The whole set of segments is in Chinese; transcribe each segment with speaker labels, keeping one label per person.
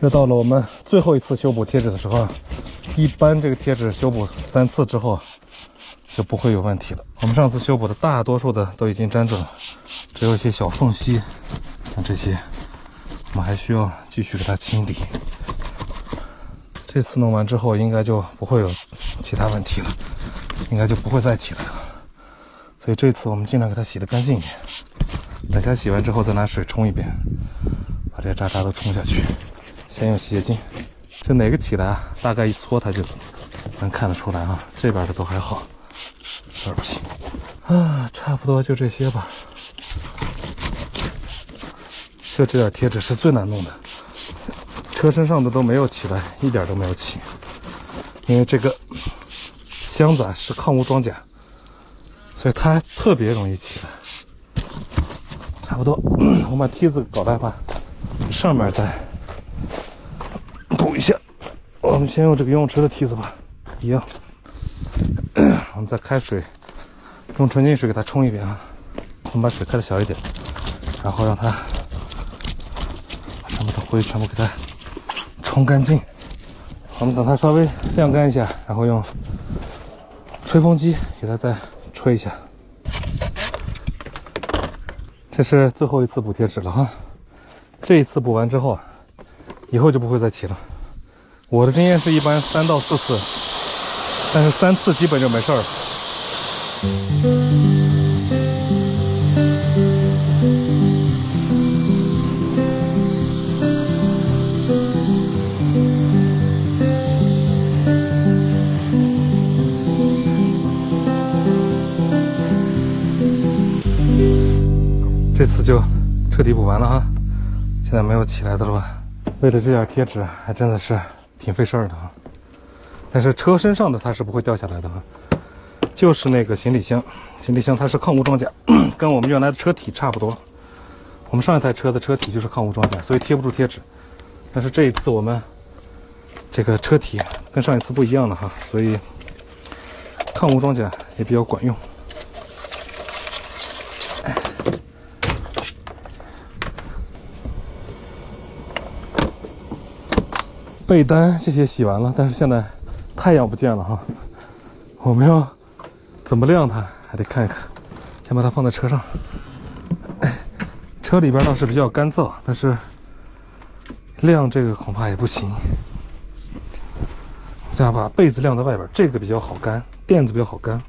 Speaker 1: 又到了我们最后一次修补贴纸的时候，一般这个贴纸修补三次之后就不会有问题了。我们上次修补的大多数的都已经粘住了，只有一些小缝隙，像这些，我们还需要继续给它清理。这次弄完之后，应该就不会有其他问题了，应该就不会再起来了。所以这次我们尽量给它洗得干净一点，等下洗完之后再拿水冲一遍，把这些渣渣都冲下去。先用洗洁精，这哪个起来啊？大概一搓它就能看得出来啊。这边的都还好，这儿不行啊。差不多就这些吧。就这点贴纸是最难弄的，车身上的都没有起来，一点都没有起，因为这个箱子啊是抗污装甲，所以它特别容易起来。差不多，我把梯子搞来吧，上面再。补一下，我们先用这个游泳池的梯子吧，一样。我们再开水，用纯净水给它冲一遍啊。我们把水开的小一点，然后让它把上面的灰全部给它冲干净。我们等它稍微晾干一下，然后用吹风机给它再吹一下。这是最后一次补贴纸了哈，这一次补完之后。以后就不会再起了。我的经验是一般三到四次，但是三次基本就没事了。这次就彻底补完了哈，现在没有起来的了吧？为了这点贴纸，还真的是挺费事儿的啊。但是车身上的它是不会掉下来的哈，就是那个行李箱，行李箱它是抗污装甲，跟我们原来的车体差不多。我们上一台车的车体就是抗污装甲，所以贴不住贴纸。但是这一次我们这个车体跟上一次不一样了哈，所以抗污装甲也比较管用。被单这些洗完了，但是现在太阳不见了哈，我们要怎么晾它还得看一看。先把它放在车上，车里边倒是比较干燥，但是晾这个恐怕也不行。这样把被子晾在外边，这个比较好干，垫子比较好干。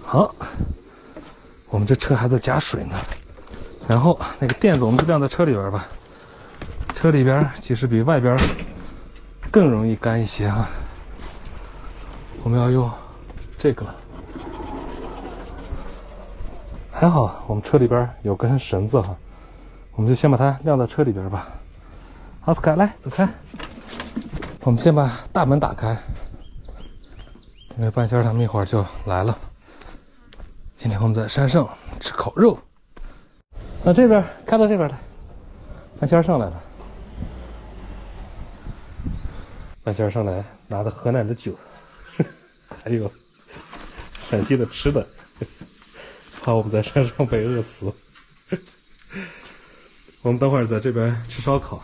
Speaker 1: 好，我们这车还在加水呢。然后那个垫子我们就晾在车里边吧，车里边其实比外边更容易干一些啊。我们要用这个，还好我们车里边有根绳子哈，我们就先把它晾到车里边吧。奥斯卡，来走开。我们先把大门打开，因为半仙他们一会儿就来了。今天我们在山上吃烤肉。到这边，开到这边来。半仙上来了，半仙上来拿的河南的酒，还有陕西的吃的，怕我们在山上被饿死。我们等会儿在这边吃烧烤。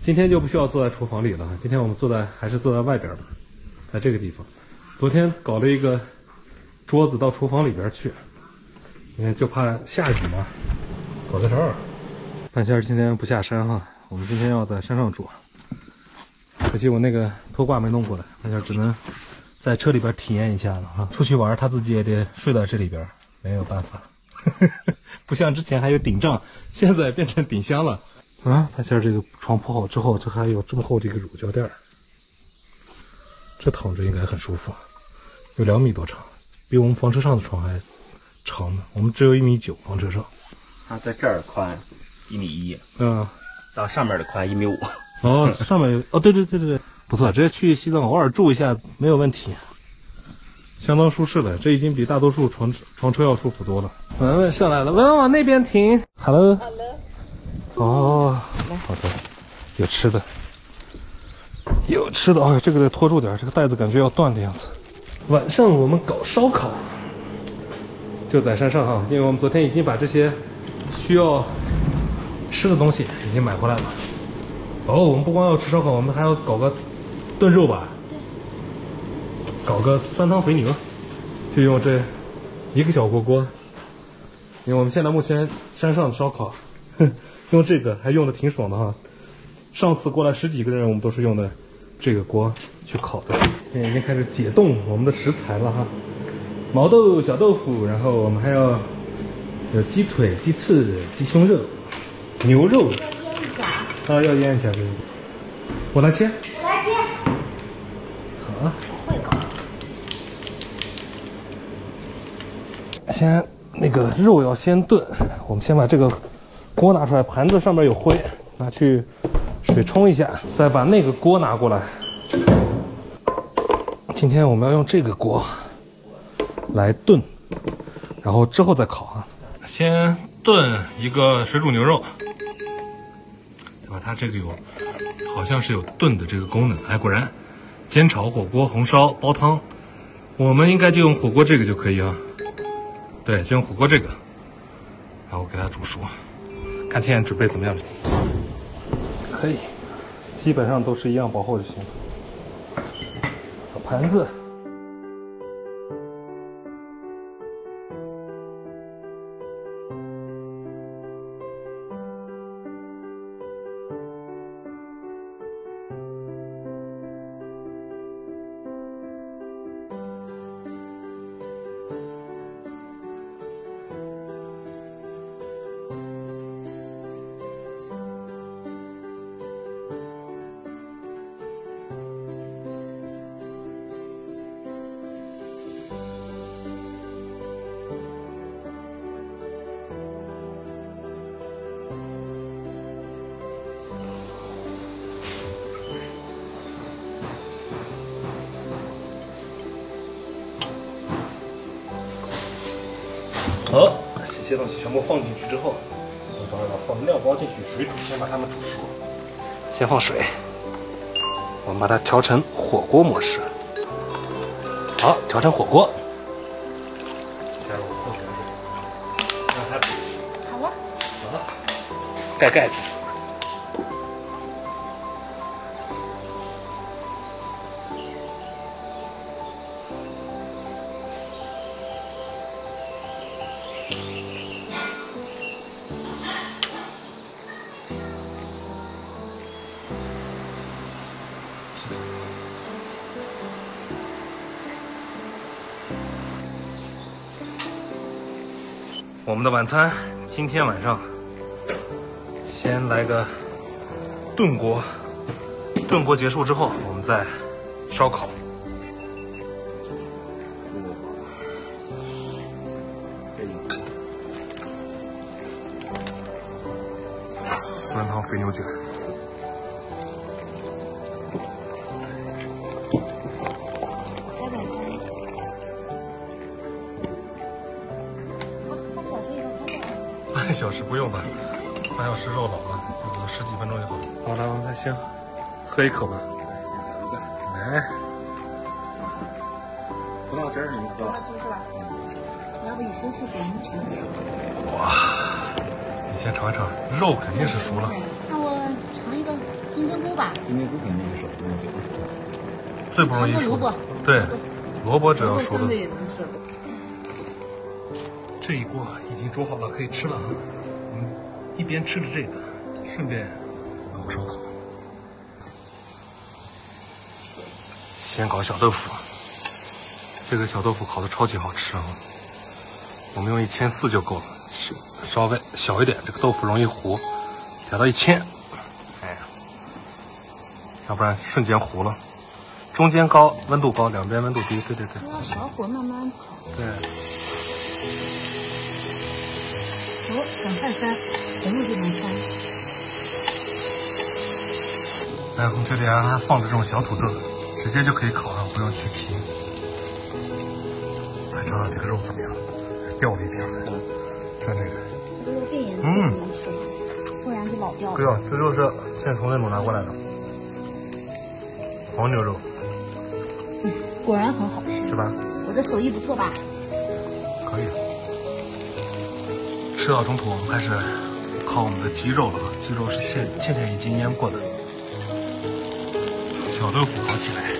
Speaker 1: 今天就不需要坐在厨房里了，今天我们坐在还是坐在外边吧，在这个地方。昨天搞了一个桌子到厨房里边去，因为就怕下雨嘛。搞在这儿，半仙今天不下山哈，我们今天要在山上住。可惜我那个拖挂没弄过来，半仙只能在车里边体验一下了哈。出去玩他自己也得睡在这里边，没有办法。不像之前还有顶帐，现在变成顶箱了。啊，半仙这个床铺好之后，这还有这么厚的一个乳胶垫，这躺着应该很舒服，有两米多长，比我们房车上的床还长呢。我们只有一米九，房车上。
Speaker 2: 它在这儿宽一米一，
Speaker 1: 嗯，
Speaker 2: 到上面的宽一米五。
Speaker 1: 哦，上面有哦，对对对对对，不错，直接去西藏偶尔住一下没有问题，相当舒适的，这已经比大多数床床车要舒服多了。文文上来了，文文往那边停。Hello。Hello。哦，好的，有吃的，有吃的。哎，这个得拖住点，这个袋子感觉要断的样子。晚上我们搞烧烤。就在山上哈，因为我们昨天已经把这些需要吃的东西已经买回来了。哦，我们不光要吃烧烤，我们还要搞个炖肉吧？搞个酸汤肥牛，就用这一个小锅锅。因为我们现在目前山上的烧烤，哼 用这个还用的挺爽的哈。上次过来十几个人，我们都是用的这个锅去烤的。现在已经开始解冻我们的食材了哈，毛豆、小豆腐，然后我们还要有鸡腿、鸡翅、鸡胸肉、牛肉。
Speaker 3: 要腌一下啊，
Speaker 1: 啊，要腌一下这个。我来切。
Speaker 3: 我来切。
Speaker 1: 好啊。
Speaker 3: 我会搞。
Speaker 1: 先那个肉要先炖，我们先把这个锅拿出来，盘子上面有灰，拿去水冲一下，再把那个锅拿过来。今天我们要用这个锅来炖，然后之后再烤啊。先炖一个水煮牛肉，对吧？它这个有好像是有炖的这个功能，哎，果然煎炒火锅、红烧煲汤，我们应该就用火锅这个就可以啊。对，就用火锅这个，然后给它煮熟，看现在准备怎么样？可以，基本上都是一样薄厚就行了。盘子，好，这些东西全部放进去之后，我们要放料包进去水煮，先把它们煮熟。先放水，我们把它调成火锅模式。好，调成火锅。加入矿泉水，让它煮。
Speaker 3: 好了，
Speaker 1: 好，盖盖子。我们的晚餐今天晚上先来个炖锅，炖锅结束之后，我们再烧烤。酸汤肥牛卷，
Speaker 3: 半小时
Speaker 1: 不用吧？半小时肉老了，就十几分钟就好了。好了，我们再先喝一口吧。来，
Speaker 2: 葡萄汁儿你们喝。
Speaker 3: 是吧？要不你先试试，你尝一下。
Speaker 1: 哇！你先尝一尝，肉肯定是熟了。
Speaker 3: 那我尝一个金针菇吧。
Speaker 2: 金针菇肯定是熟的，
Speaker 1: 最不容易熟的。对，萝卜只要熟的。这一锅已经煮好了，可以吃了啊。嗯，一边吃着这个，顺便搞个烧烤。先搞小豆腐，这个小豆腐烤的超级好吃啊。我们用一千四就够了，稍微小一点，这个豆腐容易糊，调到一千，哎，要不然瞬间糊了。中间高，温度高，两边温度低，对对对。
Speaker 3: 要小火慢慢烤。
Speaker 1: 对。
Speaker 3: 哦，赶快翻，红了就能翻。
Speaker 1: 哎，我们这里还放着这种小土豆，直接就可以烤了，不用去皮。来尝尝这个肉怎么样？掉了一点儿，看这个。
Speaker 3: 变颜色
Speaker 1: 嗯
Speaker 3: 能吃吗？不然就老掉了。
Speaker 1: 对啊，这肉是现在从内蒙拿过来的，黄牛肉
Speaker 3: 果然很好吃，
Speaker 1: 是吧？
Speaker 3: 我的手艺不错吧？
Speaker 1: 可以。吃到中途，我们开始烤我们的鸡肉了。鸡肉是倩倩倩已经腌过的，小豆腐烤起来。